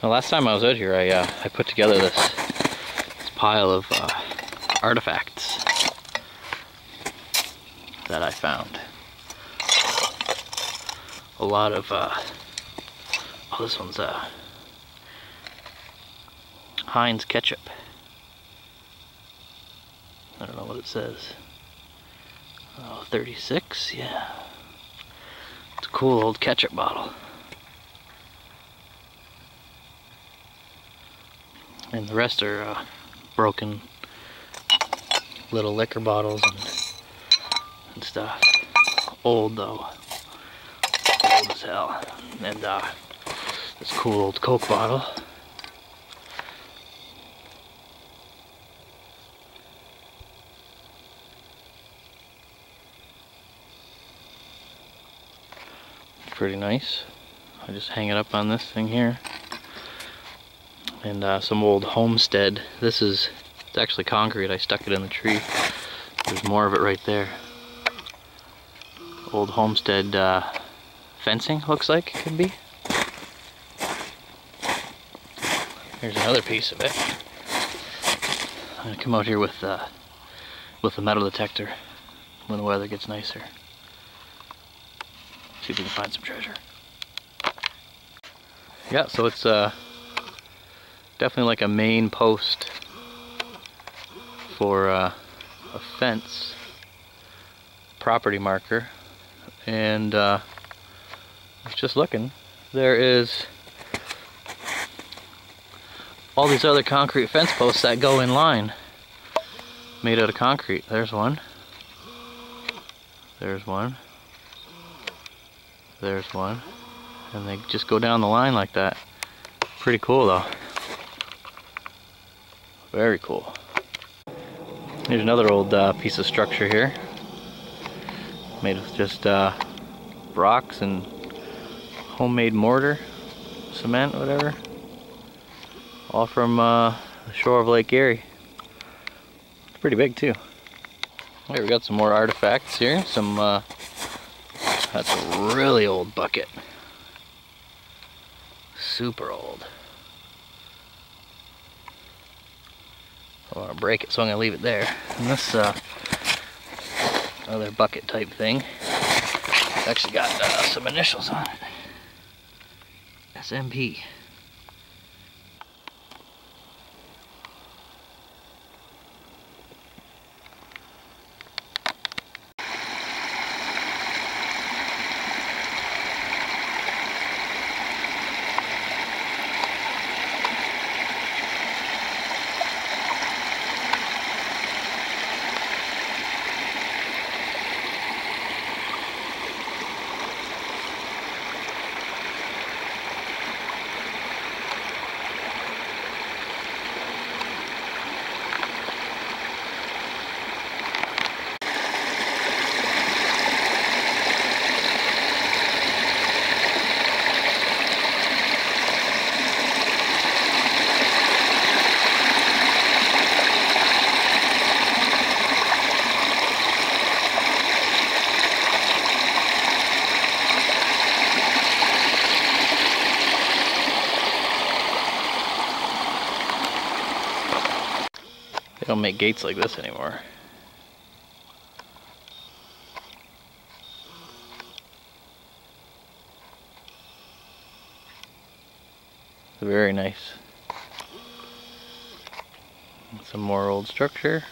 The last time I was out here, I, uh, I put together this, this pile of uh, artifacts that I found. A lot of, uh, oh, this one's uh, Heinz ketchup. I don't know what it says. Oh, 36, yeah. It's a cool old ketchup bottle. And the rest are uh, broken little liquor bottles and, and stuff. Old though. Old as hell. And uh, this cool old Coke bottle. Pretty nice. I just hang it up on this thing here and uh, some old homestead. This is, it's actually concrete. I stuck it in the tree. There's more of it right there. Old homestead uh, fencing, looks like it could be. Here's another piece of it. I'm gonna come out here with uh, with the metal detector when the weather gets nicer. See if we can find some treasure. Yeah, so it's uh, definitely like a main post for uh, a fence property marker. And uh, just looking. There is all these other concrete fence posts that go in line made out of concrete. There's one. There's one. There's one. And they just go down the line like that. Pretty cool though very cool. Here's another old uh, piece of structure here. Made with just uh, rocks and homemade mortar, cement, whatever. All from uh, the shore of Lake Erie. It's pretty big too. Here we got some more artifacts here. Some, uh, that's a really old bucket. Super old. I want to break it, so I'm going to leave it there. And this uh, other bucket type thing, it's actually got uh, some initials on it. SMP. Don't make gates like this anymore. Very nice. Some more old structure.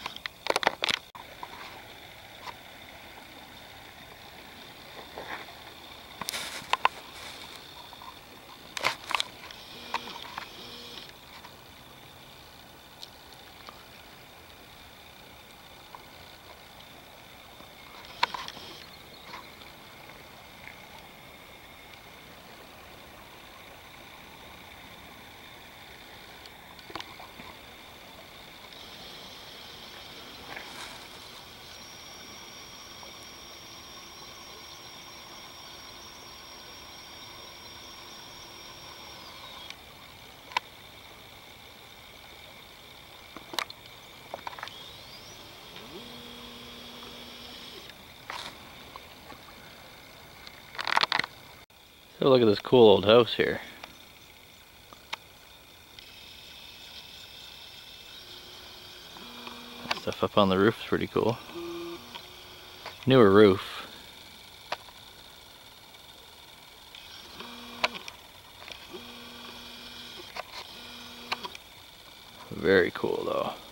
Go look at this cool old house here. Stuff up on the roof is pretty cool. Newer roof. Very cool though.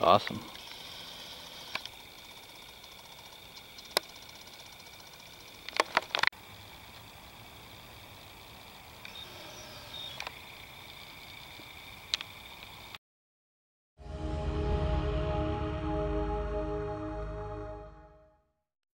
Awesome.